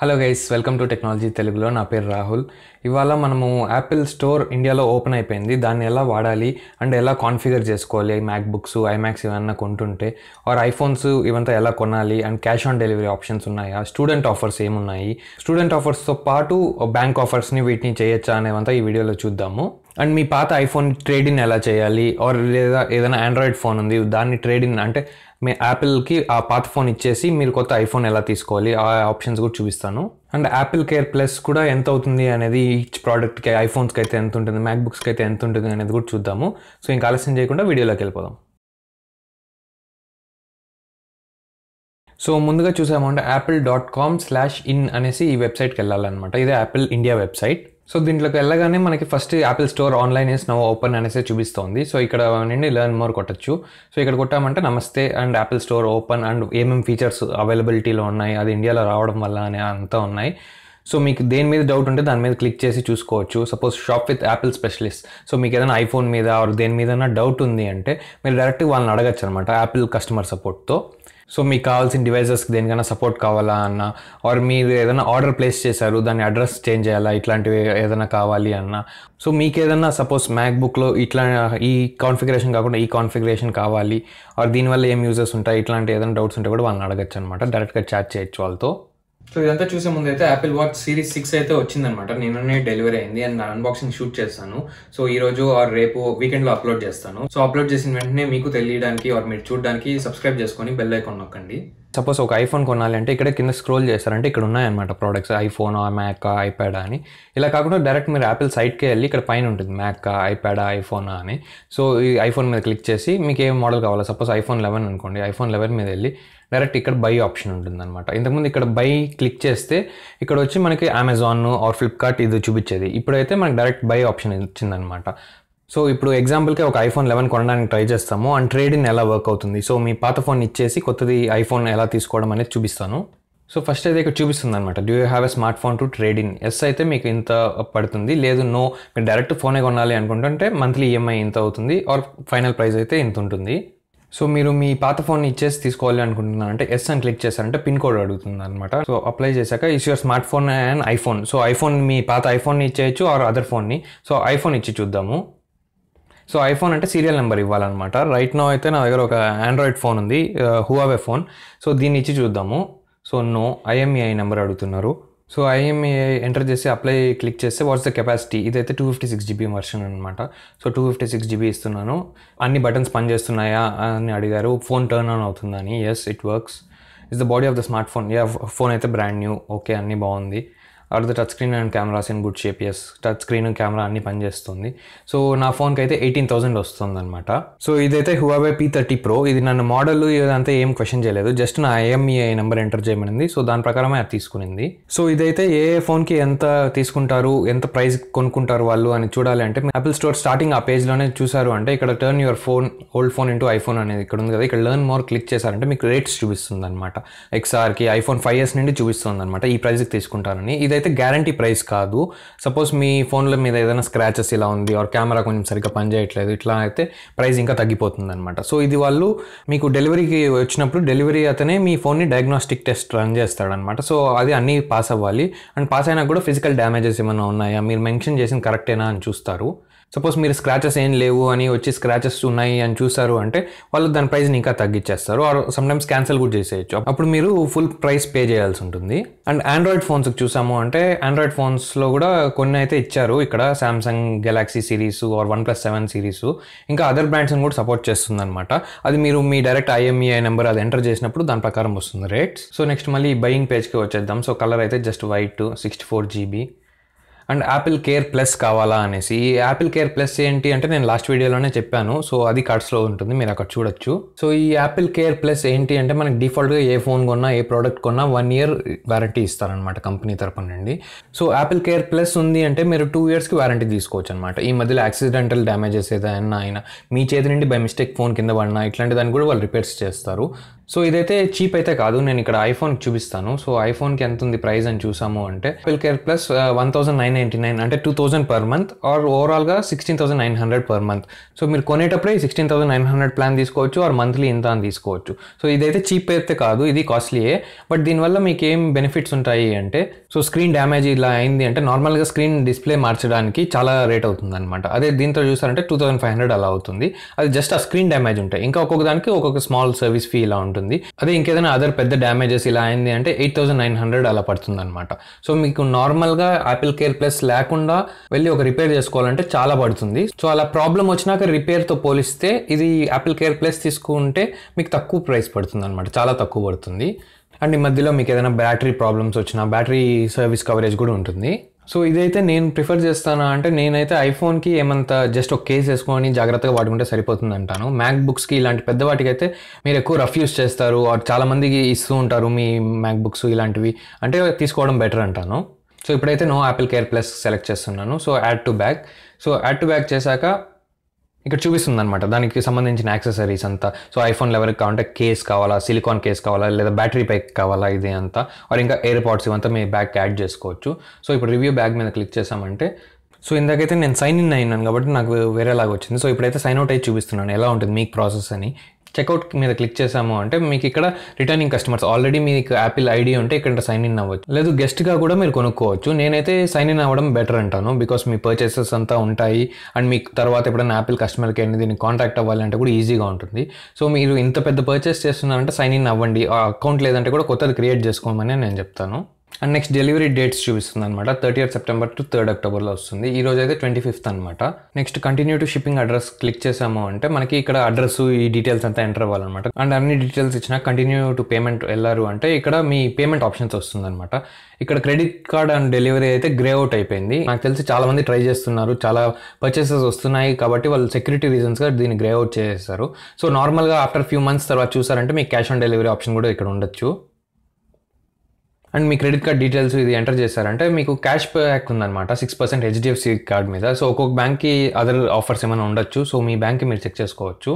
Hello guys welcome to technology తెలుగులో నా పేరు రాహుల్. ఇవాళ మనము యాపిల్ స్టోర్ ఇండియాలో ఓపెన్ అయిపోయింది. దాన్ని ఎలా వాడాలి అండ్ ఎలా కాన్ఫిగర్ చేసుకోవాలి? మ్యాక్ బుక్స్ ఐమాక్స్ ఏమన్నా కొంటుంటే ఆర్ ఐఫోన్స్ ఇవంతా ఎలా కొనాలి? And cash on delivery options ఉన్నాయా? స్టూడెంట్ ఆఫర్స్ ఏమున్నాయి? స్టూడెంట్ ఆఫర్స్తో పాటు బ్యాంక్ ఆఫర్స్ని వీటిని చేయొచ్చా అనేవంతా ఈ వీడియోలో చూద్దాము. అండ్ మీ పాత ఐఫోన్ ట్రేడింగ్ ఎలా చేయాలి? ఆర్ లేదా ఏదైనా ఆండ్రాయిడ్ ఫోన్ ఉంది దాన్ని ట్రేడింగ్ అంటే మీ యాపిల్కి ఆ పాత ఫోన్ ఇచ్చేసి మీరు కొత్త ఐఫోన్ ఎలా తీసుకోవాలి? ఆ ఆప్షన్స్ కూడా చూపిస్తాను. అండ్ యాపిల్ కేర్ ప్లస్ కూడా ఎంత అవుతుంది అనేది ఈచ్ ప్రోడక్ట్కి ఐఫోన్స్కి అయితే ఎంత ఉంటుంది మ్యాక్బుక్స్కి అయితే ఎంత ఉంటుంది అనేది కూడా చూద్దాము. సో ఇంకా ఆలస్యం చేయకుండా వీడియోలోకి వెళ్ళిపోదాం. సో ముందుగా చూసామంటే Apple dot com slash in అనేసి ఈ వెబ్సైట్కి వెళ్ళాలన్నమాట. ఇదే యాపిల్ ఇండియా వెబ్సైట్ సో దీంట్లోకి వెళ్ళగానే మనకి first Apple store online is now open అనేసి చూపిస్తోంది. సో ఇక్కడ నుండి లెర్న్ మోర్ కొట్టచ్చు. సో ఇక్కడ కొట్టామంటే Namaste and Apple store open and ఏమేమి ఫీచర్స్ అవైలబిలిటీలో ఉన్నాయి అది ఇండియాలో రావడం వల్ల అనే అంతా ఉన్నాయి. సో మీకు దేని మీద డౌట్ ఉంటే దాని మీద క్లిక్ చేసి చూసుకోవచ్చు. Suppose shop with Apple specialist so మీకు ఏదైనా ఐఫోన్ మీద ఆర్ దేని మీద డౌట్ ఉంది అంటే మీరు డైరెక్ట్ వాళ్ళని అడగచ్చు అనమాట యాపిల్ కస్టమర్ సపోర్ట్తో సో మీకు కావాల్సిన డివైజెస్కి దేనికైనా సపోర్ట్ కావాలా అన్న ఆర్ మీరు ఏదైనా ఆర్డర్ ప్లేస్ చేశారు దాని అడ్రస్ చేంజ్ చేయాలా ఇట్లాంటివి ఏదైనా కావాలి అన్న. సో మీకు ఏదైనా సపోజ్ మ్యాక్బుక్లో ఇట్లా ఈ కాన్ఫిగరేషన్ కాకుండా ఈ కాన్ఫిగరేషన్ కావాలి ఆర్ దీనివల్ల ఏం యూజెస్ ఉంటాయి ఇట్లాంటి ఏదైనా డౌట్స్ ఉంటే కూడా వాళ్ళని అడగచ్చు అనమాట డైరెక్ట్గా చాట్ చేయొచ్చు వాళ్ళతో. సో ఇదంతా చూసే ముందు అయితే యాపిల్ వాచ్ సిరీస్ సిక్స్ అయితే వచ్చిందనమాట నిన్ననే డెలివరీ అయింది అండ్ అన్బాక్సింగ్ షూట్ చేస్తాను. సో ఈ రోజు ఆర్ రేపు వీకెండ్లో అప్లోడ్ చేస్తాను. సో అప్లోడ్ చేసిన వెంటనే మీకు తెలియడానికి ఆర్ మీరు చూడడానికి సబ్స్క్రైబ్ చేసుకొని బెల్ ఐకాన్ నొక్కండి. సపోజ్ ఒక ఐఫోన్ కొనాలంటే ఇక్కడ కింద స్క్రోల్ చేస్తారంటే ఇక్కడ ఉన్నాయన్నమాట ప్రోడక్ట్స్ ఐఫోన్ మ్యాక్ ఐప్యాడ్ అని. ఇలా కాకుండా డైరెక్ట్ మీరు యాపిల్ సైట్కి వెళ్ళి ఇక్కడ పైన ఉంటుంది మ్యాక్ ఐప్యాడ్ ఐఫోన్ అని. సో ఈ ఐఫోన్ మీద క్లిక్ చేసి మీకు ఏ మోడల్ కావాలో సపోజ్ ఐఫోన్ లెవెన్ అనుకోండి. ఐఫోన్ లెవెన్ మీద వెళ్ళి డైరెక్ట్ ఇక్కడ బై ఆప్షన్ ఉంటుంది అనమాట ఇంతకుముందు ఇక్కడ బై క్లిక్ చేస్తే ఇక్కడ వచ్చి మనకి అమెజాన్ ఆర్ ఫ్లిప్కార్ట్ ఇది చూపించేది. ఇప్పుడైతే మనకి డైరెక్ట్ బై ఆప్షన్ ఇచ్చిందనమాట సో ఇప్పుడు ఎగ్జాంపుల్కి ఒక ఐఫోన్ లెవెన్ కొనడానికి ట్రై చేస్తాము. అండ్ ట్రేడింగ్ ఎలా వర్క్ అవుతుంది? సో మీ పాత ఫోన్ ఇచ్చేసి కొత్తది ఐఫోన్ ఎలా తీసుకోవడం అనేది చూపిస్తాను. సో ఫస్ట్ అయితే ఇక్కడ చూపిస్తుంది అనమాట do you have a smart phone to trading yes అయితే మీకు ఇంత పడుతుంది. లేదు నో మీరు డైరెక్ట్ ఫోనే కొనాలి అనుకుంటుంటే మంత్లీ ఈఎంఐ ఇంత అవుతుంది. ఆర్ ఫైనల్ ప్రైస్ అయితే ఇంత ఉంటుంది. సో మీరు మీ పాత ఫోన్ ఇచ్చేసి తీసుకోవాలి అనుకుంటున్నారు. అంటే ఎస్ అని క్లిక్ చేశారంటే పిన్ కోడ్ అడుగుతుంది అనమాట సో అప్లై చేశాక is your smart phone and iPhone. So iPhone మీ పాత ఐఫోన్ని ఇచ్చేయచ్చు ఆర్ అదర్ ఫోన్ని. సో ఐఫోన్ ఇచ్చి చూద్దాము. సో ఐఫోన్ అంటే సీరియల్ నెంబర్ ఇవ్వాలన్నమాట. రైట్ నో అయితే నా దగ్గర ఒక ఆండ్రాయిడ్ ఫోన్ ఉంది uh, హువావే ఫోన్. సో దీన్ని ఇచ్చి చూద్దాము. సో నో ఐఎంఈఐ నెంబర్ అడుగుతున్నారు. సో ఐఎంఏ ఎంటర్ చేసి అప్లై క్లిక్ చేస్తే వాట్స్ ద కెపాసిటీ ఇదైతే two fifty six GB version అనమాట so two fifty six GB ఇస్తున్నాను. అన్ని బటన్స్ పనిచేస్తున్నాయా అని అడిగారు. ఫోన్ టర్న్ ఆన్ అవుతుందని. Yes it works is the body of the smart phone yeah phone అయితే బ్రాండ్ న్యూ ఓకే అన్నీ బాగుంది. అటు the touch screen and cameras in good shape yes touch screen camera అన్ని పనిచేస్తుంది. సో నా ఫోన్కి అయితే ఎయిటీన్ థౌసండ్ వస్తుంది అనమాట సో ఇదైతే హువావే పీ థర్టీ ప్రో ఇది నన్ను మోడల్ ఇదంతా ఏం క్వశ్చన్ చేయలేదు. జస్ట్ నా ఐఎంఈఐ నెంబర్ ఎంటర్ చేయమనింది. సో దాని ప్రకారమే అది తీసుకునింది. సో ఇదైతే ఏ ఫోన్కి ఎంత తీసుకుంటారు ఎంత ప్రైస్ కొనుక్కుంటారు వాళ్ళు అని చూడాలి అంటే యాపిల్ స్టోర్ స్టార్టింగ్ ఆ పేజ్లోనే చూసారు అంటే ఇక్కడ turn your phone old phone into iPhone అనేది ఇక్కడ ఉంది కదా. ఇక్కడ లెర్న్ మోర్ క్లిక్ చేశారంటే మీకు రేట్స్ చూపిస్తుంది అనమాట ఎక్స్ఆర్కి ఐఫోన్ ఫైవ్ ఇయర్స్ నుండి చూపిస్తుంది అనమాట ఈ ప్రైస్కి తీసుకుంటారని ఇదే ఇదైతే గ్యారంటీ ప్రైస్ కాదు. సపోజ్ మీ ఫోన్ల మీద ఏదైనా స్క్రాచెస్ ఇలా ఉంది ఆర్ కెమెరా కొంచెం సరిగ్గా పనిచేయట్లేదు ఇట్లా అయితే ప్రైస్ ఇంకా తగ్గిపోతుంది అనమాట సో ఇది వాళ్ళు మీకు డెలివరీకి వచ్చినప్పుడు డెలివరీ అతనే మీ ఫోన్ని డయాగ్నోస్టిక్ టెస్ట్ రన్ చేస్తాడనమాట సో అది అన్నీ పాస్ అవ్వాలి. అండ్ పాస్ అయినా కూడా ఫిజికల్ డ్యామేజెస్ ఏమైనా ఉన్నాయా? మీరు మెన్షన్ చేసిన కరెక్టేనా అని చూస్తారు. సపోజ్ మీరు స్క్రాచెస్ ఏం లేవు అని వచ్చి స్క్రాచెస్ ఉన్నాయి అని చూసారు అంటే వాళ్ళు దాని ప్రైస్ని ఇంకా తగ్గించేస్తారు ఆర్ సమ్టైమ్స్ క్యాన్సిల్ కూడా చేసేయచ్చు. అప్పుడు మీరు ఫుల్ ప్రైస్ పే చేయాల్సి ఉంటుంది. అండ్ ఆండ్రాయిడ్ ఫోన్స్కి చూసాము అంటే ఆండ్రాయిడ్ ఫోన్స్లో కూడా కొన్ని అయితే ఇచ్చారు. ఇక్కడ Samsung Galaxy series or one plus seven series ఇంకా అదర్ బ్రాండ్స్ని కూడా సపోర్ట్ చేస్తుంది అనమాట అది మీరు మీ డైరెక్ట్ ఐఎంఈఐ నెంబర్ అది ఎంటర్ చేసినప్పుడు దాని ప్రకారం వస్తుంది రేట్స్. సో నెక్స్ట్ మళ్ళీ బయింగ్ పేజ్కి వచ్చేద్దాం. సో కలర్ అయితే just white sixty four GB and Apple care plus కావాలా అనేసి ఈ యాపిల్ కేర్ ప్లస్ ఏంటి అంటే నేను లాస్ట్ వీడియోలోనే చెప్పాను. సో అది కార్డ్స్లో ఉంటుంది మీరు అక్కడ చూడొచ్చు. సో ఈ యాపిల్ కేర్ ప్లస్ ఏంటి అంటే మనకి డిఫాల్ట్గా ఏ ఫోన్ కొన్నా ఏ ప్రోడక్ట్ కొన్నా వన్ ఇయర్ వారంటీ ఇస్తారనమాట కంపెనీ తరపు నుండి. సో యాపిల్ కేర్ ప్లస్ ఉంది అంటే మీరు టూ ఇయర్స్కి వారంటీ తీసుకోవచ్చు అనమాట ఈ మధ్యలో యాక్సిడెంటల్ డ్యామేజెస్ ఏదైనా అయినా మీ చేతి నుండి బై మిస్టేక్ ఫోన్ కింద పడినా ఇట్లాంటి దాన్ని కూడా వాళ్ళు రిపేర్స్ చేస్తారు. సో ఇదైతే చీప్ అయితే కాదు నేను ఇక్కడ ఐఫోన్ చూపిస్తాను. సో ఐఫోన్కి ఎంత ఉంది ప్రైస్ అని చూసాము అంటే Apple care plus one thousand nine ninety nine అంటే two thousand per month or ఓవరాల్గా sixteen thousand nine hundred per month so మీరు కొనేటప్పుడే sixteen thousand nine hundred plan తీసుకోవచ్చు ఆర్ మంత్లీ ఇంత అని తీసుకోవచ్చు. సో ఇదైతే చీప్ అయితే కాదు ఇది కాస్ట్లీయే బట్ దీనివల్ల మీకు ఏం బెనిఫిట్స్ ఉంటాయి అంటే సో స్క్రీన్ డ్యామేజ్ ఇలా అయింది అంటే నార్మల్గా స్క్రీన్ డిస్ప్లే మార్చడానికి చాలా రేట్ అవుతుంది అనమాట అదే దీంతో చూసారంటే టూ థౌసండ్ ఫైవ్ హండ్రెడ్ అలా అవుతుంది. అది జస్ట్ ఆ స్క్రీన్ డ్యామేజ్ ఉంటాయి ఇంకా ఒక్కొక్క దానికి ఒక్కొక్క స్మాల్ సర్వీస్ ఫీ ఇలా ఉంటుంది. అదే ఇంకేదైనా అదర్ పెద్ద డ్యామేజెస్ ఇలా అయింది అంటే ఎయిట్ థౌసండ్ నైన్ హండ్రెడ్ అలా పడుతుంది అనమాట సో మీకు నార్మల్గా యాపిల్ కేర్ ప్లస్ లేకుండా వెళ్ళి ఒక రిపేర్ చేసుకోవాలంటే చాలా పడుతుంది. సో అలా ప్రాబ్లం వచ్చినాక రిపేర్తో పోలిస్తే ఇది యాపిల్ కేర్ ప్లస్ తీసుకుంటే మీకు తక్కువ ప్రైస్ పడుతుంది అనమాట చాలా తక్కువ పడుతుంది. అండ్ ఈ మధ్యలో మీకు ఏదైనా బ్యాటరీ ప్రాబ్లమ్స్ వచ్చినా బ్యాటరీ సర్వీస్ కవరేజ్ కూడా ఉంటుంది. సో ఇదైతే నేను ప్రిఫర్ చేస్తానా అంటే నేనైతే ఐఫోన్కి ఏమంత జస్ట్ ఒక కేస్ వేసుకొని జాగ్రత్తగా వాడుకుంటే సరిపోతుంది అంటాను. మ్యాక్ బుక్స్కి ఇలాంటి పెద్ద వాటికి అయితే మీరు ఎక్కువ రఫ్ యూస్ చేస్తారు. చాలామందికి ఇస్తూ ఉంటారు మీ మ్యాక్ బుక్స్ ఇలాంటివి. అంటే తీసుకోవడం బెటర్ అంటాను. సో ఇప్పుడైతే now Apple care plus select చేస్తున్నాను. So add to bag. So add to bag చేశాక ఇక్కడ చూపిస్తుంది అనమాట దానికి సంబంధించిన యాక్సెసరీస్ అంతా. సో ఐఫోన్ ఎవరికి కావాలంటే కేస్ కావాలా సిలికాన్ కేస్ కావాలా లేదా బ్యాటరీ ప్యాక్ కావాలా ఇది అంతా. ఆర్ ఇంకా ఎయిర్ పాడ్స్ ఇవంతా మీ బ్యాగ్ యాడ్ చేసుకోవచ్చు. సో ఇప్పుడు రివ్యూ బ్యాగ్ మీద క్లిక్ చేసామంటే సో ఇందాకైతే నేను సైన్ ఇన్ అయినాను కాబట్టి నాకు వేరేలాగా వచ్చింది. సో ఇప్పుడైతే సైన్ అవుట్ అయ్యి చూపిస్తున్నాను. ఎలా ఉంటుంది మీకు ప్రాసెస్ అని. చెక్అవుట్ మీద క్లిక్ చేసాము అంటే మీకు ఇక్కడ రిటర్నింగ్ కస్టమర్స్ ఆల్రెడీ మీకు యాపిల్ ఐడి ఉంటే ఇక్కడ సైన్ ఇన్ అవ్వచ్చు. లేదు గెస్ట్గా కూడా మీరు కొనుక్కోవచ్చు. నేనైతే సైన్ ఇన్ అవ్వడం బెటర్ అంటాను బికాస్ మీ పర్చేసెస్ అంతా ఉంటాయి అండ్ మీకు తర్వాత ఎప్పుడైనా యాపిల్ కస్టమర్కి అనేది దీన్ని కాంటాక్ట్ అవ్వాలంటే కూడా ఈజీగా ఉంటుంది. సో మీరు ఇంత పెద్ద పర్చేస్ చేస్తున్నారంటే సైన్ ఇన్ అవ్వండి. ఆ అకౌంట్ లేదంటే కూడా కొత్తది క్రియేట్ చేసుకోమని నేను చెప్తాను. అండ్ నెక్స్ట్ డెలివరీ డేట్స్ చూపిస్తుంది అనమాట థర్టీ సెప్టెంబర్ టు థర్డ్ అక్టోబర్లో వస్తుంది. ఈ రోజు అయితే ట్వంటీ ఫిఫ్త్ అనమాట next continue to shipping address click చేసాము అంటే మనకి ఇక్కడ అడ్రస్ ఈ డీటెయిల్స్ అంతా ఎంటర్ అవ్వాలన్నమాట. అండ్ అన్ని డీటెయిల్స్ ఇచ్చిన కంటిన్యూ టు పేమెంట్ వెళ్ళారు అంటే ఇక్కడ మీ పేమెంట్ ఆప్షన్స్ వస్తుందన్నమాట. ఇక్కడ క్రెడిట్ కార్డ్ అండ్ డెలివరీ అయితే గ్రే అవుట్ అయిపోయింది. నాకు తెలిసి చాలా మంది ట్రై చేస్తున్నారు. చాలా పర్చేసెస్ వస్తున్నాయి కాబట్టి వాళ్ళు సెక్యూరిటీ రీజన్స్గా దీన్ని గ్రే అవుట్ చేసేస్తారు సో నార్మల్గా ఆఫ్టర్ ఫ్యూ మంత్స్ తర్వాత చూసారంటే మీకు క్యాష్ ఆన్ డెలివరీ ఆప్షన్ కూడా ఇక్కడ ఉండొచ్చు. అండ్ మీ క్రెడిట్ కార్డ్ డీటెయిల్స్ ఇది ఎంటర్ చేశారంటే మీకు క్యాష్ బ్యాక్ ఉందన్నమాట సిక్స్ పర్సెంట్ హెచ్డిఎఫ్సి కార్డ్ మీద. సో ఒక్కొక్క బ్యాంక్కి అదర్ ఆఫర్స్ ఏమైనా ఉండొచ్చు. సో మీ బ్యాంక్కి మీరు చెక్ చేసుకోవచ్చు.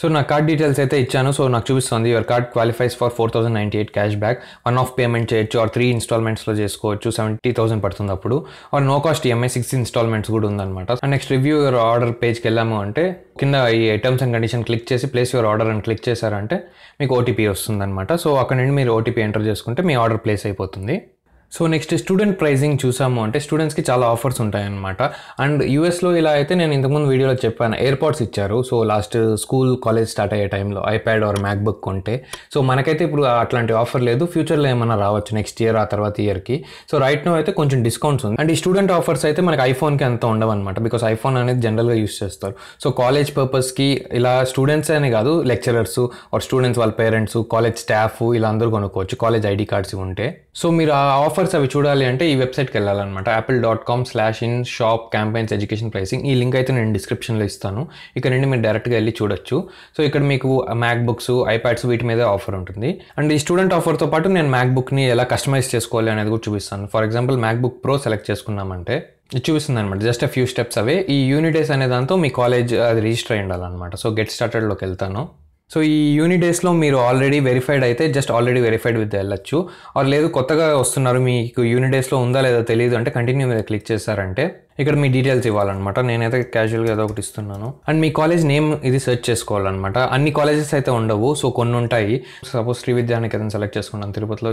సో నా కార్డ్ డీటెయిల్స్ అయితే ఇచ్చాను. సో నాకు చూపిస్తుంది your card qualifies for four thousand ninety eight cash back one off payment చేయొచ్చు ఆర్ త్రీ ఇన్స్టాల్మెంట్స్లో చేసుకోవచ్చు. సెవెంటీ థౌసండ్ పడుతుంది అప్పుడు. Or no cost EMI six installments కూడా ఉందన్నమాట. And next review your order పేజ్కి వెళ్ళాము అంటే కింద ఈ టర్మ్స్ అండ్ కండిషన్ క్లిక్ చేసి ప్లేస్ యువర్ ఆర్డర్ అని క్లిక్ చేశారంటే మీకు ఓటీపీ వస్తుందన్నమాట. సో అక్కడ నుండి మీరు ఓటీపీ ఎంటర్ చేసుకుంటే మీ ఆర్డర్ ప్లేస్ అయిపోతుంది. సో నెక్స్ట్ స్టూడెంట్ ప్రైజింగ్ చూసాము అంటే స్టూడెంట్స్కి చాలా ఆఫర్స్ ఉంటాయన్నమాట. అండ్ యూఎస్లో ఇలా అయితే నేను ఇంతకుముందు వీడియోలో చెప్పాను ఎయిర్పాడ్స్ ఇచ్చారు. So last school college start అయ్యే టైంలో ఐప్యాడ్ ఆర్ మ్యాక్బుక్ కొంటే. సో మనకైతే ఇప్పుడు అట్లాంటి ఆఫర్ లేదు. ఫ్యూచర్లో ఏమైనా రావచ్చు నెక్స్ట్ ఇయర్ ఆ తర్వాత ఇయర్కి సో రైట్ నో అయితే కొంచెం డిస్కౌంట్స్ ఉంది. అండ్ ఈ స్టూడెంట్ ఆఫర్స్ అయితే మనకి ఐఫోన్కి అంత ఉండవు అనమాట బికాస్ ఐఫోన్ అనేది జనరల్గా యూస్ చేస్తారు. సో కాలేజ్ పర్పస్కి ఇలా స్టూడెంట్స్ అనే కాదు లెక్చరర్స్ ఆర్ స్టూడెంట్స్ వాళ్ళ పేరెంట్స్ కాలేజ్ స్టాఫ్ ఇలా అందరూ కొనుక్కోవచ్చు. కాలేజ్ ఐడి కార్డ్స్ ఉంటే. సో మీరు ఆ ఆఫర్ ఆఫర్స్ అవి చూడాలి అంటే ఈ వెబ్సైట్కి వెళ్ళాలన్నమాట. Apple dot com slash in shop campaigns education pricing ఈ లింక్ అయితే నేను డిస్క్రిప్షన్లో ఇస్తాను. ఇక్కడ నుండి మీరు డైరెక్ట్గా వెళ్ళి చూడొచ్చు. సో ఇక్కడ మీకు మ్యాక్ బుక్స్ ఐప్యాడ్స్ వీటి మీద ఆఫర్ ఉంటుంది. అండ్ ఈ స్టూడెంట్ ఆఫర్తో పాటు నేను మ్యాక్ బుక్ని ఎలా కస్టమైజ్ చేసుకోవాలి అనేది కూడా చూపిస్తాను. For example Mac book pro select చేసుకున్నామంటే చూపిస్తుంది అనమాట జస్ట్ ఫ్యూ స్టెప్స్ అవే ఈ యూనిడేస్ అనే దాంతో మీ కాలేజ్ అది రిజిస్టర్ అయ్యి ఉండాలన్నమాట. సో గెట్ స్టార్టెడ్లోకి వెళ్తాను. సో ఈ యూనిడేస్లో మీరు ఆల్రెడీ వెరిఫైడ్ అయితే జస్ట్ ఆల్రెడీ వెరిఫైడ్ విత్ వెళ్ళొచ్చు. ఆర్ లేదు కొత్తగా వస్తున్నారు మీకు యూనిడేస్లో ఉందా లేదా తెలియదు అంటే కంటిన్యూ మీద క్లిక్ చేశారంటే ఇక్కడ మీ డీటెయిల్స్ ఇవ్వాలన్నమాట. నేనైతే క్యాజువల్గా ఏదో ఒకటి ఇస్తున్నాను. అండ్ మీ కాలేజ్ నేమ్ ఇది సెర్చ్ చేసుకోవాలన్నమాట. అన్ని కాలేజెస్ అయితే ఉండవు సో కొన్ని ఉంటాయి. సపోజ్ శ్రీ విద్యానికి ఏదైనా సెలెక్ట్ చేసుకున్నాను తిరుపతిలో.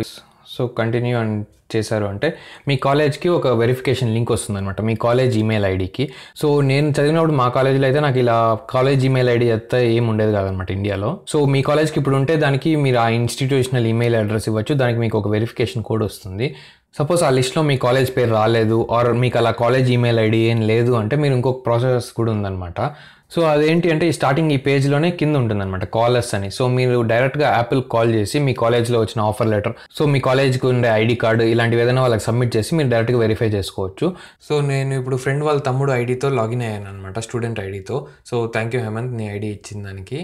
సో కంటిన్యూ అండ్ చేశారు అంటే మీ కాలేజ్కి ఒక వెరిఫికేషన్ లింక్ వస్తుందనమాట మీ కాలేజ్ ఈమెయిల్ ఐడికి సో నేను చదివినప్పుడు మా కాలేజీలో అయితే నాకు ఇలా కాలేజ్ ఈమెయిల్ ఐడి అయితే ఏం ఉండేది కాదనమాట ఇండియాలో. సో మీ కాలేజ్కి ఇప్పుడు ఉంటే దానికి మీరు ఆ ఇన్స్టిట్యూషనల్ ఈమెయిల్ అడ్రస్ ఇవ్వచ్చు. దానికి మీకు ఒక వెరిఫికేషన్ కోడ్ వస్తుంది. సపోజ్ ఆ లిస్ట్లో మీ కాలేజ్ పేరు రాలేదు ఆర్ మీకు అలా కాలేజ్ ఈమెయిల్ ఐడి ఏం లేదు అంటే మీరు ఇంకొక ప్రాసెస్ కూడా ఉందన్నమాట. సో అదేంటి అంటే ఈ స్టార్టింగ్ ఈ పేజ్లోనే కింద ఉంటుందన్నమాట కాలర్స్ అని. సో మీరు డైరెక్ట్గా యాపిల్ కాల్ చేసి మీ కాలేజ్లో వచ్చిన ఆఫర్ లెటర్ సో మీ కాలేజ్కి ఉండే ఐడి కార్డు ఇలాంటివి ఏదైనా వాళ్ళకి సబ్మిట్ చేసి మీరు డైరెక్ట్గా వెరిఫై చేసుకోవచ్చు. సో నేను ఇప్పుడు ఫ్రెండ్ వాళ్ళ తమ్ముడు ఐడితో లాగిన్ అయ్యాను అనమాట స్టూడెంట్ ఐడితో. సో థ్యాంక్ యూ హేమంత్ నీ ఐడి ఇచ్చిన దానికి.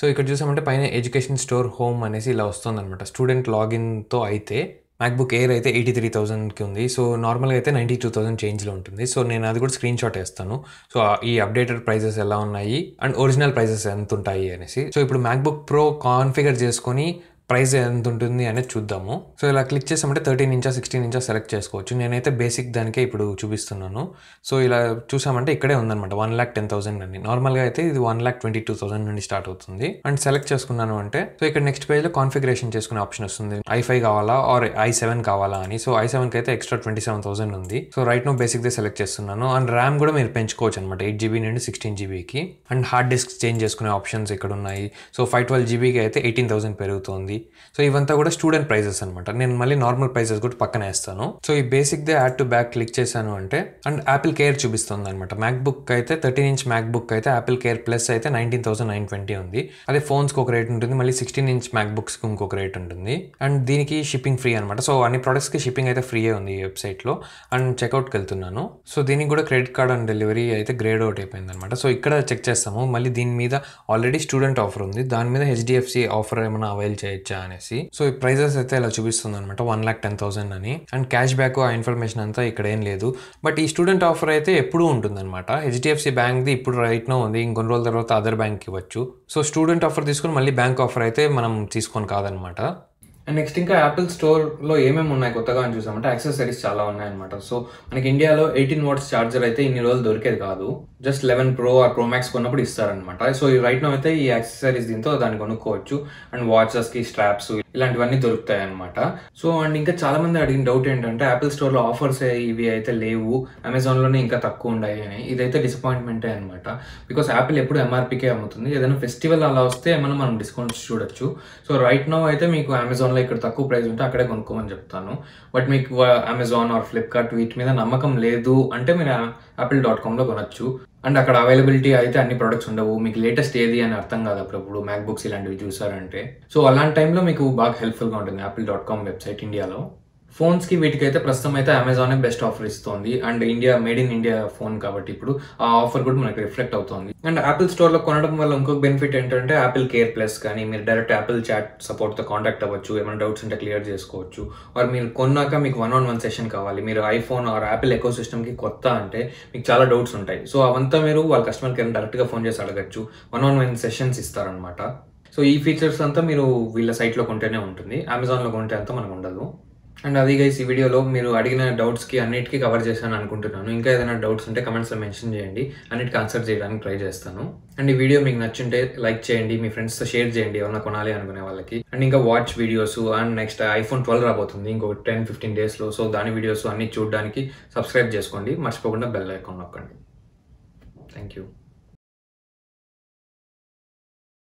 సో ఇక్కడ చూసామంటే పైన ఎడ్యుకేషన్ స్టోర్ హోమ్ అనేసి ఇలా వస్తుందన్నమాట స్టూడెంట్ లాగిన్తో అయితే. మ్యాక్బుక్ ఎయిర్ అయితే ఎయిటీ త్రీ థౌసండ్కి ఉంది. సో నార్మల్గా అయితే నైంటీ టూ థౌసండ్ చేంజ్లో ఉంటుంది. సో నేను అది కూడా స్క్రీన్ షాట్ వేస్తాను. సో ఈ అప్డేటెడ్ ప్రైజెస్ ఎలా ఉన్నాయి? అండ్ ఒరిజినల్ ప్రైజెస్ ఎంత ఉంటాయి అనేసి. సో ఇప్పుడు మ్యాక్బుక్ ప్రో కాన్ఫిగర్ చేసుకొని ప్రైస్ ఎంత ఉంటుంది అనేది చూద్దాము. సో ఇలా క్లిక్ చేసామంటే థర్టీన్ ఇంచా సిక్స్టీన్ ఇంచా సెలెక్ట్ చేసుకోవచ్చు. నేనైతే బేసిక్ దానికే ఇప్పుడు చూపిస్తున్నాను. సో ఇలా చూసామంటే ఇక్కడే ఉందన్నమాట. వన్ ల్యాక్ టెన్ థౌసండ్ అని. నార్మల్గా అయితే ఇది one lakh twenty two thousand నుండి స్టార్ట్ అవుతుంది. అండ్ సెలెక్ట్ చేసుకున్నాను అంటే సో ఇక్కడ నెక్స్ట్ పేజ్లో కాన్ఫిగరేషన్ చేసుకునే ఆప్షన్ వస్తుంది. ఐ ఫైవ్ కావాలా ఆర్ ఐ సెవెన్ కావాలా అని. సో ఐ సెవెన్కి అయితే ఎక్స్ట్రా ట్వంటీ సెవెన్ థౌసండ్ ఉంది. సో రైట్ నో బేసిక్దే సెలెక్ట్ చేస్తున్నాను. అండ్ ర్యామ్ కూడా మీరు పెంచుకోవచ్చు అనమాట ఎయిట్ జీబీ నుండి సిక్స్టీన్ జీబీకి. అండ్ హార్డ్ డిస్క్ చేంజ్ చేసుకునే ఆప్షన్స్ ఇక్కడ ఉన్నాయి సో ఫైవ్ ట్వెల్వ్ జీబీకి అయితే ఎయిటీన్ థౌసండ్ పెరుగుతుంది. సో ఇవంతా కూడా స్టూడెంట్ ప్రైజెస్ అనమాట నేను మళ్ళీ నార్మల్ ప్రైజెస్ కూడా పక్కన వేస్తాను. సో ఈ బేసిక్ దే యాడ్ టు బ్యాక్ క్లిక్ చేశాను అంటే అండ్ యాపిల్ కేర్ చూపిస్తుంది అనమాట మ్యాక్ బుక్ అయితే థర్టీన్ ఇంచ్ మ్యాక్ బుక్ అయితే యాపిల్ కేర్ ప్లస్ అయితే నైన్టీన్ థౌసండ్ నైన్ ట్వంటీ ఉంది. అదే ఫోన్స్కి ఒక రేట్ ఉంటుంది మళ్ళీ సిక్స్టీన్ ఇంచ్ మ్యాక్ బుక్స్కి ఇంకొక రేట్ ఉంటుంది. అండ్ దీనికి షిప్పింగ్ ఫ్రీ అనమాట సో అన్ని ప్రోడక్ట్స్కి షిప్పింగ్ అయితే ఫ్రీయే ఉంది ఈ వెబ్సైట్లో అండ్ చెక్అవుట్కి వెళ్తున్నాను. సో దీనికి కూడా క్రెడిట్ కార్డ్ అండ్ డెలివరీ అయితే గ్రేడ్ అవుట్ అయిపోయింది అనమాట సో ఇక్కడ చెక్ చేస్తాము. మళ్ళీ దీని మీద ఆల్రెడీ స్టూడెంట్ ఆఫర్ ఉంది. దాని మీద హెచ్డిఎఫ్సి ఆఫర్ ఏమైనా అవైల్ చేయొచ్చు అనేసి. సో ఈ ప్రైజెస్ అయితే ఇలా చూపిస్తుంది అనమాట వన్ ల్యాక్ టెన్ థౌసండ్ అని. అండ్ క్యాష్ బ్యాక్ ఆ ఇన్ఫర్మేషన్ అంతా ఇక్కడ ఏం లేదు. బట్ ఈ స్టూడెంట్ ఆఫర్ అయితే ఎప్పుడూ ఉంటుందన్నమాట. హెచ్డిఎఫ్సి బ్యాంక్ది ఇప్పుడు రైట్ నో ఉంది. ఇంకొన్ని రోజుల తర్వాత అదర్ బ్యాంక్ ఇవ్వచ్చు. సో స్టూడెంట్ ఆఫర్ తీసుకుని మళ్ళీ బ్యాంక్ ఆఫర్ అయితే మనం తీసుకొని కాదనమాట అండ్ నెక్స్ట్ ఇంకా యాపిల్ స్టోర్లో ఏమేమి ఉన్నాయి కొత్తగా అని చూసామంటే యాక్సెసరీస్ చాలా ఉన్నాయన్నమాట. సో మనకి ఇండియాలో ఎయిటీన్ వాట్స్ ఛార్జర్ అయితే ఇన్ని రోజులు దొరికేది కాదు. Just eleven pro or pro max కొన్నప్పుడు ఇస్తారనమాట సో ఈ రైట్ నో అయితే ఈ యాక్సెసరీస్ దీంతో దాన్ని కొనుక్కోవచ్చు. అండ్ వాచెస్కి స్ట్రాప్స్ ఇలాంటివన్నీ దొరుకుతాయి అనమాట సో అండ్ ఇంకా చాలా మంది అడిగిన డౌట్ ఏంటంటే యాపిల్ స్టోర్లో ఆఫర్స్ ఇవి అయితే లేవు అమెజాన్లోనే ఇంకా తక్కువ ఉన్నాయి అని. ఇదైతే డిసప్పాయింట్మెంటే అనమాట బికాస్ యాపిల్ ఎప్పుడు ఎంఆర్పీకే అమ్ముతుంది. ఏదైనా ఫెస్టివల్ అలా వస్తే ఏమైనా మనం డిస్కౌంట్స్ చూడొచ్చు. సో రైట్ నో అయితే మీకు అమెజాన్లో ఇక్కడ తక్కువ ప్రైస్ ఉంటే అక్కడే కొనుక్కోమని చెప్తాను. బట్ మీకు అమెజాన్ ఆర్ ఫ్లిప్కార్ట్ వీటి మీద నమ్మకం లేదు అంటే మీరు యాపిల్ డాట్ కామ్లో కొనొచ్చు. అండ్ అక్కడ అవైలబిలిటీ అయితే అన్ని ప్రొడక్ట్స్ ఉండవు. మీకు లేటెస్ట్ ఏది అని అర్థం కాదు అప్పుడప్పుడు. మ్యాక్ బుక్స్ ఇలాంటివి చూసారంటే. సో అలాంటి టైంలో మీకు బాగా హెల్ప్ఫుల్గా ఉంటుంది యాపిల్ డాట్ కామ్ వెబ్సైట్ ఇండియాలో ఫోన్స్కి వీటికైతే ప్రస్తుతం అయితే అమెజానే బెస్ట్ ఆఫర్ ఇస్తుంది. And India made in India phone కాబట్టి ఇప్పుడు ఆ ఆఫర్ కూడా మనకి రిఫ్లెక్ట్ అవుతుంది. అండ్ యాపిల్ స్టోర్లో కొనడం వల్ల ఇంకొక బెనిఫిట్ ఏంటంటే యాపిల్ కేర్ ప్లస్ కానీ మీరు డైరెక్ట్ యాపిల్ చాట్ సపోర్ట్తో కాంటాక్ట్ అవ్వచ్చు ఏమైనా డౌట్స్ ఉంటే క్లియర్ చేసుకోవచ్చు. ఆర్ మీరు కొన్నాక మీకు వన్ ఆన్ వన్ సెషన్ కావాలి. మీరు ఐఫోన్ ఆర్ యాపిల్ ఎకో సిస్టమ్కి కొత్త అంటే మీకు చాలా డౌట్స్ ఉంటాయి. సో అవంతా మీరు వాళ్ళ కస్టమర్ కేర్ డైరెక్ట్గా ఫోన్ చేసి అడగచ్చు. వన్ ఆన్ వన్ సెషన్స్ ఇస్తారనమాట సో ఈ ఫీచర్స్ అంతా మీరు వీళ్ళ సైట్లో కొంటేనే ఉంటుంది. అమెజాన్లో కొంటే అంతా మనకు ఉండదు. అండ్ అది గైస్ ఈ వీడియోలో మీరు అడిగిన డౌట్స్కి అన్నిటికీ కవర్ చేశాను అనుకుంటున్నాను. ఇంకా ఏదైనా డౌట్స్ ఉంటే కమెంట్స్లో మెన్షన్ చేయండి. అన్నిటికీ ఆన్సర్ చేయడానికి ట్రై చేస్తాను. అండ్ ఈ వీడియో మీకు నచ్చుంటే లైక్ చేయండి మీ ఫ్రెండ్స్తో షేర్ చేయండి ఏమన్నా కొనాలి అనుకునే వాళ్ళకి. అండ్ ఇంకా watch videos and next iPhone twelve రాబోతుంది. ఇంకో టెన్ ఫిఫ్టీన్ డేస్లో సో దాని వీడియోస్ అన్ని చూడడానికి సబ్స్క్రైబ్ చేసుకోండి. మర్చిపోకుండా బెల్ ఐకాన్ నొక్కండి. Thank you